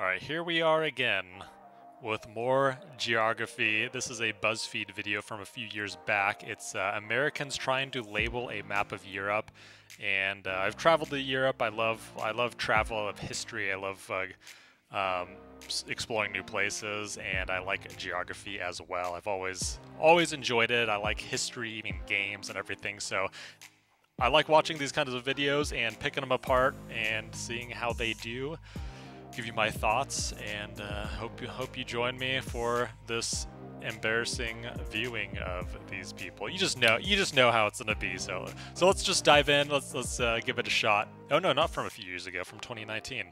All right, here we are again with more geography. This is a BuzzFeed video from a few years back. It's uh, Americans trying to label a map of Europe, and uh, I've traveled to Europe. I love I love travel. I love history. I love uh, um, exploring new places, and I like geography as well. I've always always enjoyed it. I like history, even games and everything. So I like watching these kinds of videos and picking them apart and seeing how they do give you my thoughts, and uh, hope you hope you join me for this embarrassing viewing of these people. You just know you just know how it's gonna be. So so let's just dive in. Let's let's uh, give it a shot. Oh no, not from a few years ago, from 2019.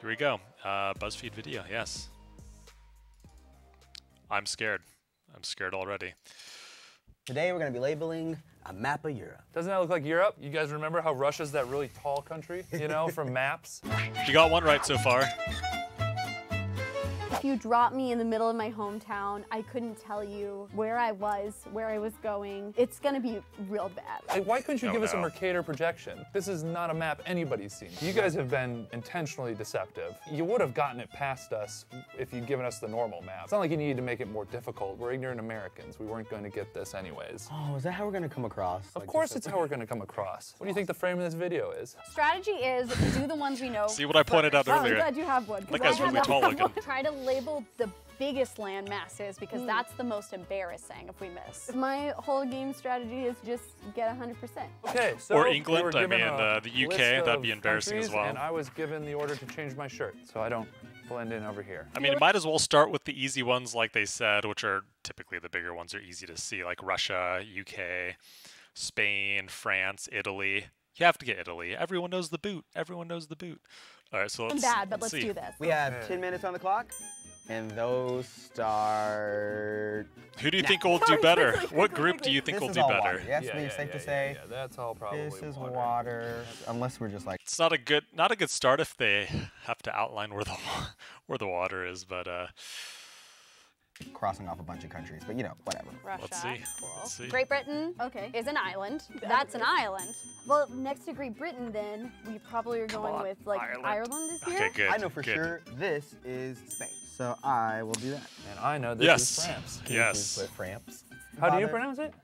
Here we go. Uh, BuzzFeed video. Yes. I'm scared. I'm scared already. Today we're going to be labeling a map of Europe. Doesn't that look like Europe? You guys remember how Russia's that really tall country, you know, from maps? You got one right so far. If you dropped me in the middle of my hometown, I couldn't tell you where I was, where I was going. It's gonna be real bad. Like, why couldn't you Oh, give us a. Mercator projection? This is not a map anybody's seen. You guys have been intentionally deceptive. You would have gotten it past us if you'd given us the normal map. It's not like you needed to make it more difficult. We're ignorant Americans. We weren't going to get this anyways. Oh, is that how we're going to come across? Of course it's how we're going to come across. What do you think the frame of this video is? Strategy is do the ones we know. See what I pointed out Oh, I'm earlier. glad you have one. 'cause That guy's really tall have looking. Try to label the biggest land masses because that's the most embarrassing if we miss. My whole game strategy is just get 100%. Okay, so Or we England, were I mean, a uh, the UK, that'd be embarrassing as well. And I was given the order to change my shirt, so I don't blend in over here. I mean, it might as well start with the easy ones, like they said, which are typically the bigger ones are easy to see, like Russia, UK, Spain, France, Italy. You have to get Italy. Everyone knows the boot. Everyone knows the boot. All right, so I'm let's. bad, but let's see. do this. We have 10 minutes on the clock, and those start. Who do you Nah. think will do better? What group do you think this will is do all better? water. Yes, it's safe to say. yeah, That's all probably This is water. water. Unless we're just like, It's not a good, not a good start if they have to outline where the where the water is, but uh, crossing off a bunch of countries, but you know, whatever. Russia. Let's see. Cool. Let's see. Great Britain Okay. is an island. That's an island. Well, next to Great Britain, then we probably are Come going on, with like Ireland. Ireland, is here. okay, good. I know for good. sure this is Spain, so I will do that. And I know this Yes. is France. Can you Yes. please put France. How do you pronounce it?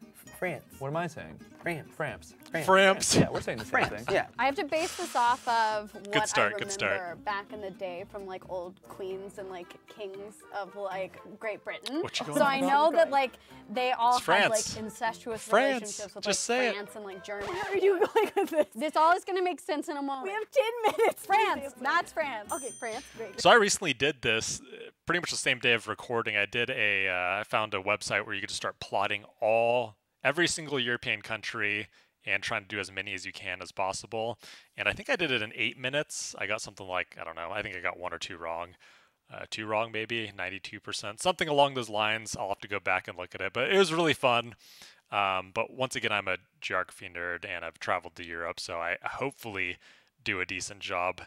France. What am I saying? France. France. France. Framps. Yeah, we're saying the same France. thing. Yeah. I have to base this off of what start, I good remember start. back in the day from like old queens and like kings of like Great Britain. What you so going I know that like they all It's had like incestuous France. relationships with Just like say it. France and like Germany. Where are you going with this? This all is gonna make sense in a moment. We have 10 minutes. France. That's France. Okay, France. Great. So I recently did this, uh, pretty much the same day of recording. I did a, uh, I found a website where you could just start plotting all, every single European country and trying to do as many as you can as possible. And I think I did it in eight minutes. I got something like, I don't know, I think I got one or two wrong. Uh, two wrong, maybe 92%, something along those lines. I'll have to go back and look at it, but it was really fun. Um, but once again, I'm a geography nerd and I've traveled to Europe, so I hopefully do a decent job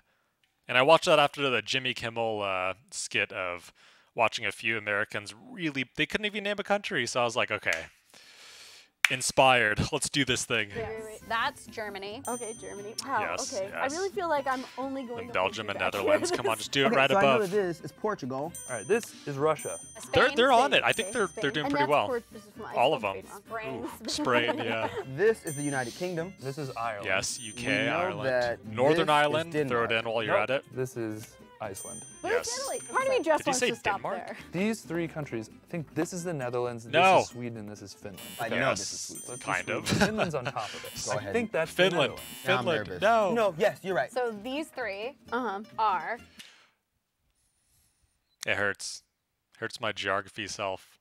and I watched that after the Jimmy Kimmel uh, skit of watching a few Americans really, they couldn't even name a country. So I was like, okay, inspired. Let's do this thing. Wait, wait, wait. That's Germany. Okay, Germany. Wow. Yes, okay. yes. I really feel like I'm only going. And to Belgium and Netherlands. Come on, just do it right so I know above. that this is Portugal. All right, this is Russia. They're, they're on it. I think they're Spain, they're doing and pretty well. Port- this is from All of them. Iceland, Brains. Ooh, Sprayed, yeah. This is the United Kingdom. This is Ireland. Yes, We UK, Ireland, that Northern Ireland. Throw it in while you're Nope, at it. This is Iceland. Where's Yes. Italy? Part of me just Did you wants say to stop Denmark? there. These three countries, I think this is the Netherlands, this No. is Sweden, and this is Finland. I know Yes. this is Sweden. Let's do Kind of. Finland's on top of it. Go I ahead. think that's Finland. Netherlands. Finland. No. No, yes, you're right. So these three Uh huh. are It hurts. Hurts my geography self.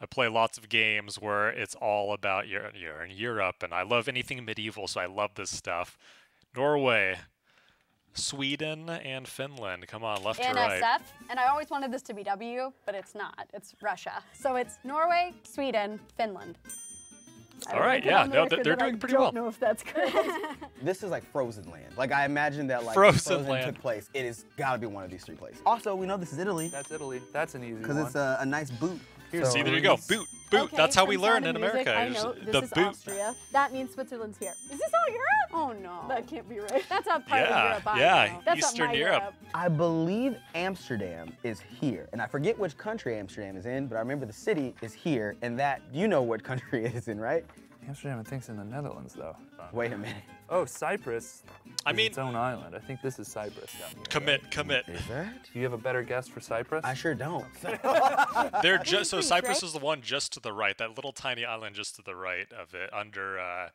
I play lots of games where it's all about you're, you're in Europe, and I love anything medieval, so I love this stuff. Norway, Sweden, and Finland. Come on, left to right. NSF, and I always wanted this to be W, but it's not. It's Russia. So it's Norway, Sweden, Finland. All right, yeah, no, they're, they're doing pretty well. I don't know if that's correct. This is like frozen land. Like I imagine that like Frozen if land. took place. It has gotta be one of these three places. Also, we know this is Italy That's Italy. That's an easy one. because it's a, a nice boot. Here's See, there you go. Boot, boot. Okay, That's how we learn in Music, America. I know this the is boot. Austria. That means Switzerland's here. Is this all Europe? Oh no. That can't be right. That's not part Yeah, of Europe. I yeah, know. That's Eastern not my Europe. I believe Amsterdam is here, and I forget which country Amsterdam is in, but I remember the city is here, and that you know what country it is in, right? Amsterdam, I think's in the Netherlands, though. Wait a minute. Oh, Cyprus. I mean- its own island. I think this is Cyprus down here. Commit, commit. Is that? Do you have a better guess for Cyprus? I sure don't. They're just so Greece, Cyprus is the one just to the right, that little tiny island just to the right of it, under uh,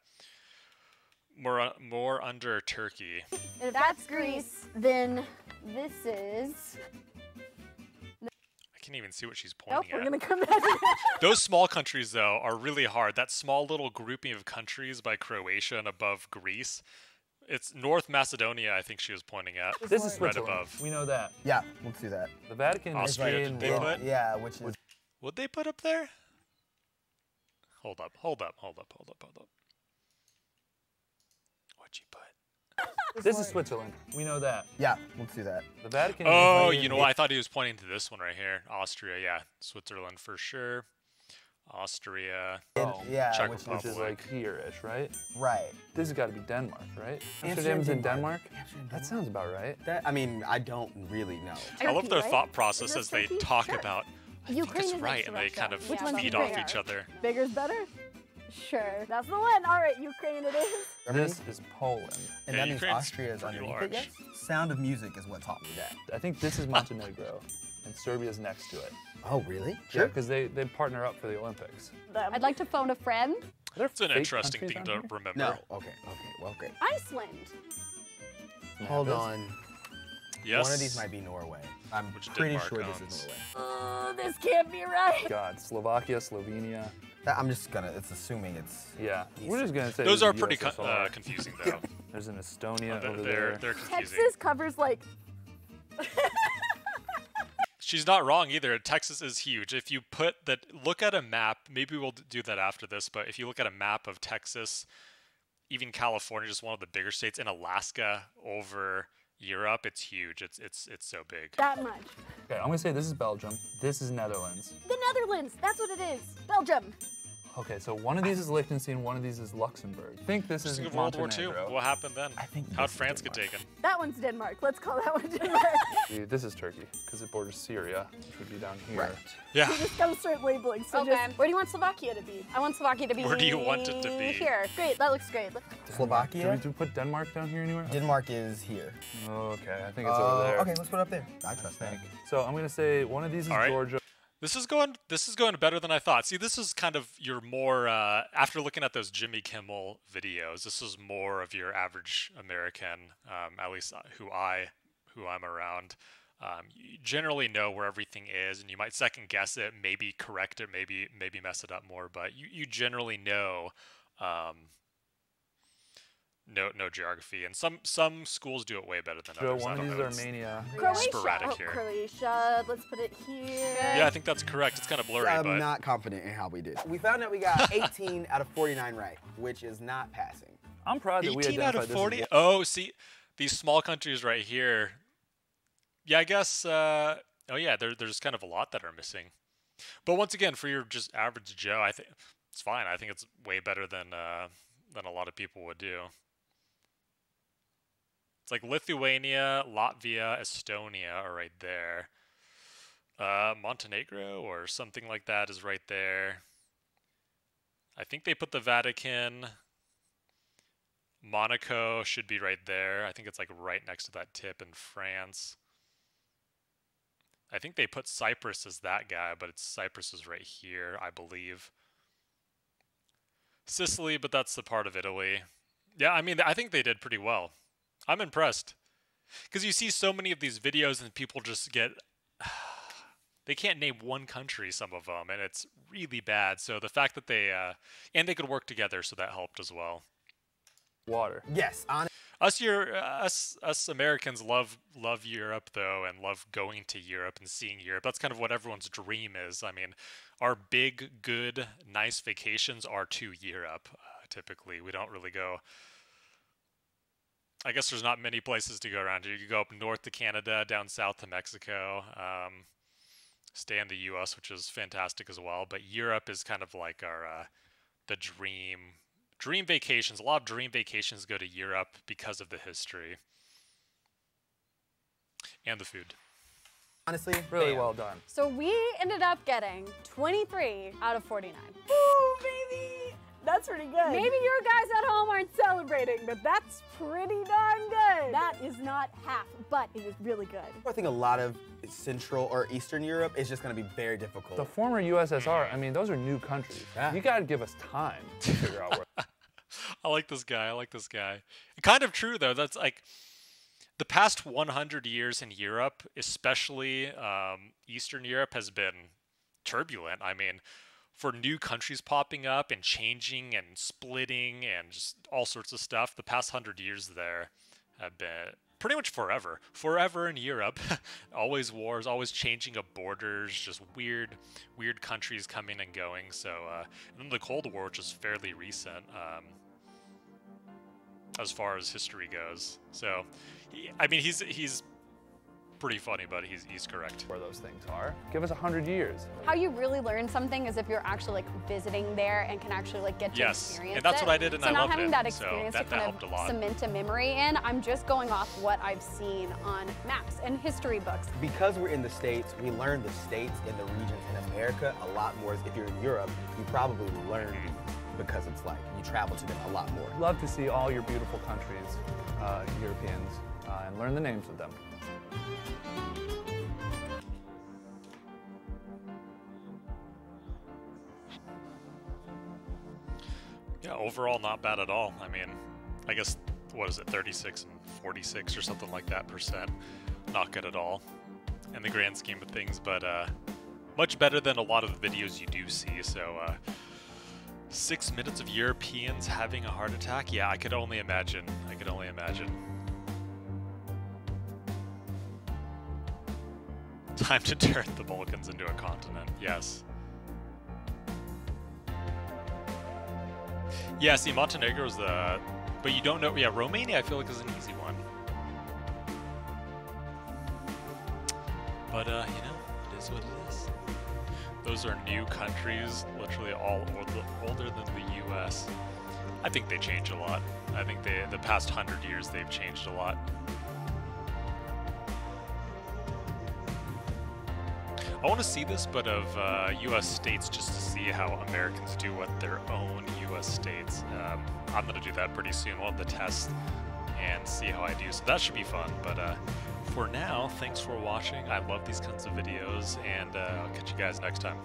more more under Turkey. If That's Greece. then this is. I can't even see what she's Nope, pointing we're at. gonna come back. Those small countries though are really hard. That small little grouping of countries by Croatia and above Greece. It's North Macedonia, I think she was pointing at. this is right above. We know that. yeah, let's do that. The Vatican is Austria, in did they Rome. put- Yeah, which is Would they put up there? Hold up, hold up, hold up, hold up, hold up. What'd you put? This is Switzerland. We know that. yeah, let's do that. The Vatican. Oh, you know what? I thought he was pointing to this one right here. Austria, yeah. Switzerland for sure. Austria. Oh, yeah, Czech which is Which is like here-ish, right? right. This has got to be Denmark, right? Amsterdam, Amsterdam's in Denmark. Denmark. That sounds about right. That I mean, I don't really know. I love their right? thought process as this they talk Sure. about. I Ukraine think it's right, to and they kind of Which one's feed off each other. Bigger's better? Sure. That's the one. All right, Ukraine it is. This is Poland. And Yeah, that means Ukraine's Austria is pretty underneath it, yes? Sound of Music is what taught me that. I think this is Montenegro, and Serbia's next to it. Oh, really? Yeah, because they, they partner up for the Olympics. Them. I'd like to phone a friend. That's an interesting thing to remember. No. Okay. Okay. Well, great. Iceland. Hold this? on. Yes. One of these might be Norway. I'm Which pretty Denmark sure this is Norway. Oh, this can't be right. God, Slovakia, Slovenia. I'm just gonna. It's assuming it's. Yeah, we're just gonna say Those are pretty co- uh, confusing though. There's an Estonia they're, over they're, there. they're confusing. Texas covers like She's not wrong either. Texas is huge. If you put that, look at a map. Maybe we'll do that after this. But if you look at a map of Texas, even California, just one of the bigger states, and Alaska over Europe, it's huge. It's it's it's so big. that much. Okay, I'm gonna say this is Belgium. This is Netherlands. The Netherlands. That's what it is. Belgium. Okay, so one of these is Liechtenstein, one of these is Luxembourg. I think this Just is think of World War II. Montenegro. What happened then? I think How'd this France get taken? That one's Denmark. Let's call that one Denmark. Dude, This is Turkey because it borders Syria, which would be down here. Right. Yeah. just gotta start labeling. So Okay. just where do you want Slovakia to be? I want Slovakia to be Where do you want it to be? Here. Great. That looks great. Do Slovakia. we, do we put Denmark down here anywhere? Denmark is here. Okay, I think it's Uh, over there. Okay, let's put it up there. I trust that. So I'm gonna say one of these is All right. Georgia. This is going. This is going better than I thought. See, this is kind of your more. Uh, after looking at those Jimmy Kimmel videos, this is more of your average American, um, at least uh, who I, who I'm around. Um, you generally know where everything is, and you might second guess it, maybe correct it, maybe maybe mess it up more, but you, you generally know. Um, no, no geography, and some some schools do it way better than Joe, others. I one of don't these know. is Armenia. Croatia. sporadic oh, here. Croatia. Let's put it here. Yeah, I think that's correct. It's kind of blurry, I'm but not confident in how we did. We found out we got 18 out of 49 right, which is not passing. I'm proud that we 18 out identified of this as 40 one- oh see these small countries right here yeah i guess uh, oh yeah there, there's kind of a lot that are missing but once again for your just average joe i think it's fine i think it's way better than uh, than a lot of people would do it's like lithuania latvia estonia are right there uh, montenegro or something like that is right there i think they put the vatican Monaco should be right there. I think it's like right next to that tip in France. I think they put Cyprus as that guy, but it's Cyprus is right here, I believe. Sicily, but that's the part of Italy. Yeah, I mean, I think they did pretty well. I'm impressed. Because you see so many of these videos and people just get. They can't name one country, some of them, and it's really bad. So the fact that they. Uh, and they could work together, so that helped as well. water. Yes, on Us, your us, us Americans love love Europe though, and love going to Europe and seeing Europe. That's kind of what everyone's dream is. I mean, our big, good, nice vacations are to Europe. Uh, typically, we don't really go. I guess there's not many places to go around. You could go up north to Canada, down south to Mexico. Um, stay in the U.S., which is fantastic as well. But Europe is kind of like our uh, the dream dream vacations. A lot of dream vacations go to Europe because of the history and the food. Honestly, Really bam. well done. So we ended up getting 23 out of 49. Ooh, baby! That's pretty good. Maybe your guys at home aren't celebrating, but that's pretty darn good. that is not half, but it is really good. I think a lot of Central or Eastern Europe is just going to be very difficult. The former USSR, I mean, those are new countries. Yeah. You gotta give us time to figure out where. I like this guy. I like this guy. Kind of true though. That's like the past 100 years in Europe, especially um, Eastern Europe, has been turbulent. I mean, for new countries popping up and changing and splitting and just all sorts of stuff, the past hundred years there have been pretty much forever. Forever in Europe. always wars, always changing of borders, just weird, weird countries coming and going. So, uh, and then the Cold War, which is fairly recent. Um, as far as history goes. So, I mean, he's he's pretty funny, but he's he's correct. where those things are. Give us a hundred years. How you really learn something is if you're actually like visiting there and can actually like get to Yes, experience and that's it. what I did, and so I not loved having it. that So experience that- to that kind helped of a lot. cement a memory in, I'm just going off what I've seen on maps and history books. because we're in the States, we learn the States and the regions in America a lot more. If you're in Europe, you probably learn because it's like you travel to them a lot more. Love to see all your beautiful countries, uh, Europeans, uh, and learn the names of them. Yeah, overall not bad at all. I mean, I guess what is it, 36 and 46 or something like that percent. Not good at all in the grand scheme of things, but uh, much better than a lot of the videos you do see. So, uh, six minutes of Europeans having a heart attack. Yeah, I could only imagine. I could only imagine. Time to turn the Balkans into a continent. Yes. Yeah, see, Montenegro's the, but you don't know. Yeah, Romania, I feel like is an easy one. But uh, you know, it is what it is. Those are new countries, literally all older, older than the U.S. I think they change a lot. I think they, the past hundred years, they've changed a lot. I want to see this, but of uh, U.S. states, just to see how Americans do what their own U.S. states. Um, I'm gonna do that pretty soon. We'll have the test and see how I do. So that should be fun. But uh, for now, thanks for watching. I love these kinds of videos, and uh, I'll catch you guys next time.